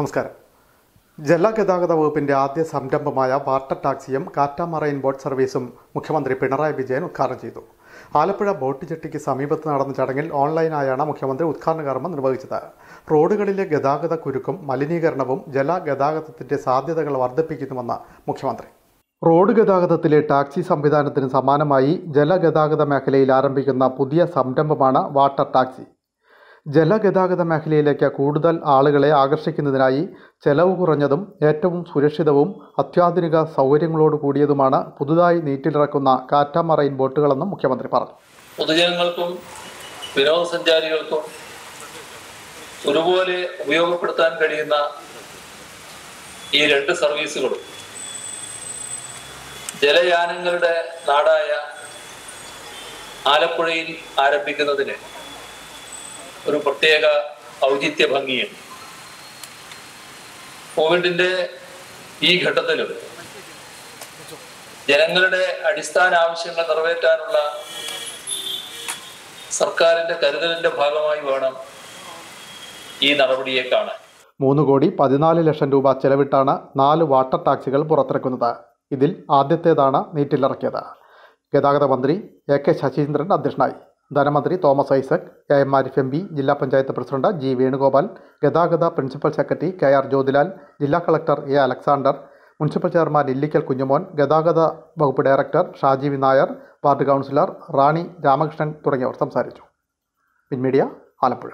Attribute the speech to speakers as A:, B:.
A: നമസ്കാരം. ജലഗതാഗത വകുപ്പിന്റെ ആദ്യ സംരംഭമായ വാട്ടർ ടാക്സിയും കാറ്റ മറൈൻ ബോട്ട് സർവീസും മുഖ്യമന്ത്രി പിണറായി വിജയൻ ഉദ്ഘാടനം ചെയ്തു. ആലപ്പുഴ ബോട്ട് ജെട്ടിക്ക് സമീപത്ത് നടന്ന ചടങ്ങിൽ ഓൺലൈനായാണ് മുഖ്യമന്ത്രി ഉദ്ഘാടന കർമ്മം നിർവഹിച്ചത്. റോഡുകളിലെ ഗതാഗത കുരുക്കും മലിനീകരണവും ജലഗതാഗതത്തിന്റെ സാധ്യതകൾ വർദ്ധിപ്പിക്കുന്നുവെന്ന് മുഖ്യമന്ത്രി. റോഡ് ഗതാഗതത്തിലെ ടാക്സി സംവിധാനത്തിന് സമാനമായി ജലഗതാഗത മേഖലയിൽ ആരംഭിക്കുന്ന പുതിയ സംരംഭമാണ് വാട്ടർ ടാക്സി. ജലഗതാഗത മേഖലയിലേക്ക് കൂടുതൽ ആളുകളെ ആകർഷിക്കുന്നതിനായി ചെലവ് കുറഞ്ഞതും ഏറ്റവും സുരക്ഷിതവും അത്യാധുനിക സൗകര്യങ്ങളോട് കൂടിയതുമാണ് പുതുതായി നീറ്റിലിറക്കുന്ന കാറ്റാമറൈൻ ബോട്ടുകളെന്നും മുഖ്യമന്ത്രി പറഞ്ഞു.
B: പൊതുജനങ്ങൾക്കും വിനോദസഞ്ചാരികൾക്കും ഒരുപോലെ ഉപയോഗപ്പെടുത്താൻ കഴിയുന്ന ഈ രണ്ട് സർവീസുകളും ജലയാനങ്ങളുടെ നാടായ ആലപ്പുഴയിൽ ആരംഭിക്കുന്നതിന് ഒരു പ്രത്യേക ഔചിത്യ ഭംഗിയുണ്ട്. കോവിഡിന്റെ ഈ ഘട്ടത്തിലും ജനങ്ങളുടെ അടിസ്ഥാന ആവശ്യങ്ങൾ നിറവേറ്റാനുള്ള സർക്കാരിന്റെ കരുതലിന്റെ ഭാഗമായി വേണം ഈ നടപടിയെ കാണാൻ.
A: മൂന്ന് കോടി പതിനാല് ലക്ഷം രൂപ ചെലവിട്ടാണ് നാല് വാട്ടർ ടാക്സികൾ പുറത്തിറക്കുന്നത്. ഇതിൽ ആദ്യത്തേതാണ് നീറ്റിലിറക്കിയത്. ഗതാഗത മന്ത്രി എ കെ ശശീന്ദ്രൻ അധ്യക്ഷനായി. ധനമന്ത്രി Thomas Isaac A M Arif M P ജില്ലാ പഞ്ചായത്ത് പ്രസിഡന്റ് ജി വേണുഗോപാൽ ഗതാഗത principal secretary K R Jyothilal ജില്ലാ collector A Alexander municipal chairman Illikkal Kunjumon ഗതാഗത വകുപ്പ് director Shaji V Nair ward councillor Rani Ramakrishnan തുടങ്ങിയവർ സംസാരിച്ചു. പിൻമീഡിയ ആലപ്പുഴ.